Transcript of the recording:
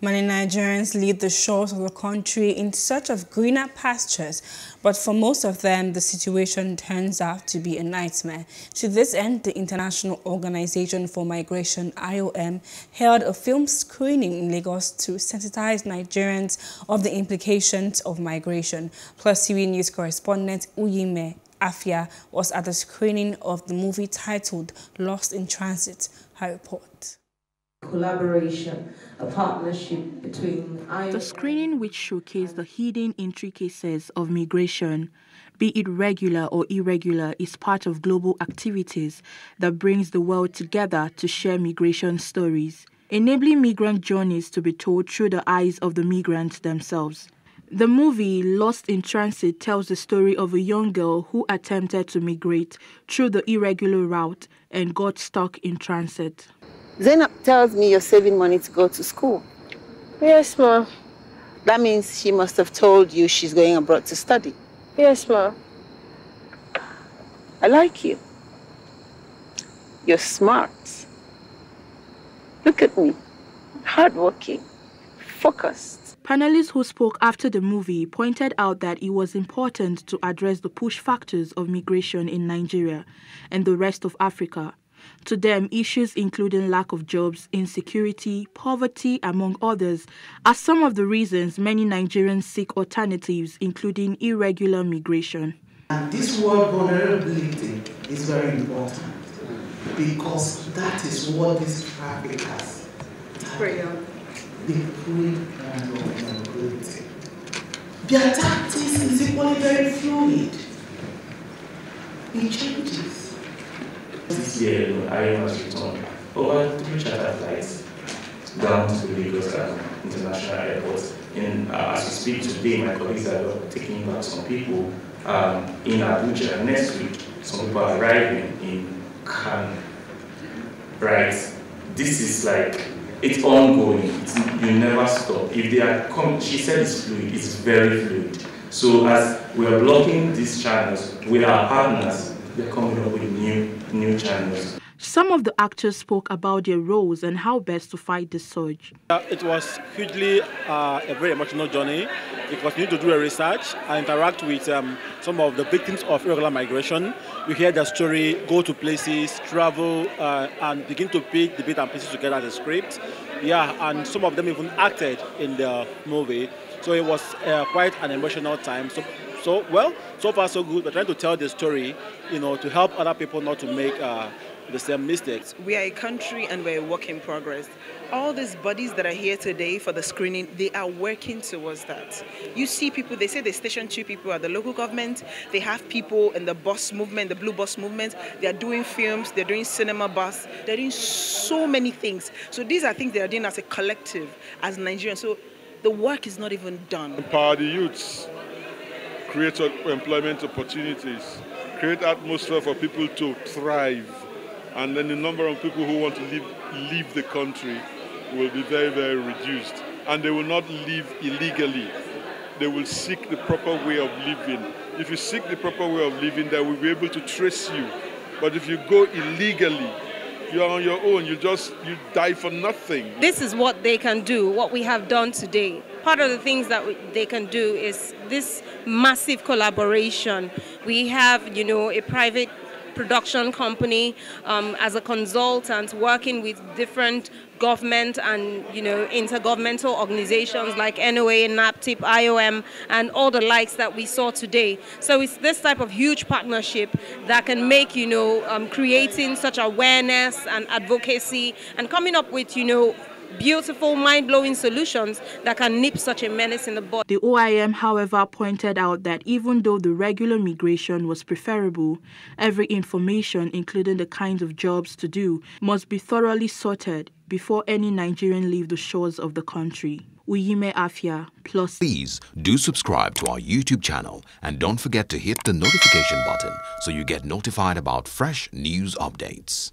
Many Nigerians leave the shores of the country in search of greener pastures, but for most of them, the situation turns out to be a nightmare. To this end, the International Organization for Migration, IOM, held a film screening in Lagos to sensitize Nigerians of the implications of migration. Plus, TV News correspondent Uyime Afia was at the screening of the movie titled Lost in Transit. Her report collaboration, a partnership between The screening which showcased the hidden intricacies of migration, be it regular or irregular, is part of global activities that brings the world together to share migration stories, enabling migrant journeys to be told through the eyes of the migrants themselves. The movie Lost in Transit tells the story of a young girl who attempted to migrate through the irregular route and got stuck in transit. Zainab tells me you're saving money to go to school. Yes, ma. That means she must have told you she's going abroad to study. Yes, ma. I like you. You're smart. Look at me. Hardworking. Focused. Panelists who spoke after the movie pointed out that it was important to address the push factors of migration in Nigeria and the rest of Africa to them, issues including lack of jobs, insecurity, poverty, among others, are some of the reasons many Nigerians seek alternatives, including irregular migration. And this word vulnerability is very important because that is what these traffickers prey on. They prey on your vulnerability. Their tactics is equally very fluid. It changes. This year, IOM has returned over three charter flights down to Lagos um, International Airport. And uh, as we speak today, my colleagues are taking back some people um, in Abuja. Next week, some people are arriving in Kano. Right? This is like, it's ongoing. It's, you never stop. If they are come, she said it's fluid. It's very fluid. So as we are blocking these channels with our partners, they're coming up with new new channels. Some of the actors spoke about their roles and how best to fight the surge. Uh, it was hugely uh, a very emotional journey because we need to do a research and interact with um, some of the victims of irregular migration. We hear their story, go to places, travel, uh, and begin to pick the bits and pieces together as a script. Yeah, and some of them even acted in the movie. So it was uh, quite an emotional time. So so, well, so far so good. We're trying to tell the story, you know, to help other people not to make uh, the same mistakes. We are a country and we're a work in progress. All these bodies that are here today for the screening, they are working towards that. You see people, they say they station two people at the local government. They have people in the bus movement, the blue bus movement. They are doing films, they're doing cinema bus, they're doing so many things. So these are things they are doing as a collective, as Nigerians. So the work is not even done. Empower the youths create employment opportunities, create atmosphere for people to thrive, and then the number of people who want to leave, leave the country will be very, very reduced. And they will not live illegally. They will seek the proper way of living. If you seek the proper way of living, they will be able to trace you. But if you go illegally, you're on your own. You just you die for nothing. This is what they can do. What we have done today. Part of the things that we, they can do is this massive collaboration. We have, you know, a private production company um, as a consultant working with different government and you know intergovernmental organizations like NOA, NAPTIP, IOM, and all the likes that we saw today. So it's this type of huge partnership that can make you know um, creating such awareness and advocacy and coming up with you know beautiful, mind-blowing solutions that can nip such a menace in the bud. The OIM, however, pointed out that even though the regular migration was preferable, every information, including the kinds of jobs to do, must be thoroughly sorted before any Nigerian leave the shores of the country. Uyime Afia Plus. Please do subscribe to our YouTube channel and don't forget to hit the notification button so you get notified about fresh news updates.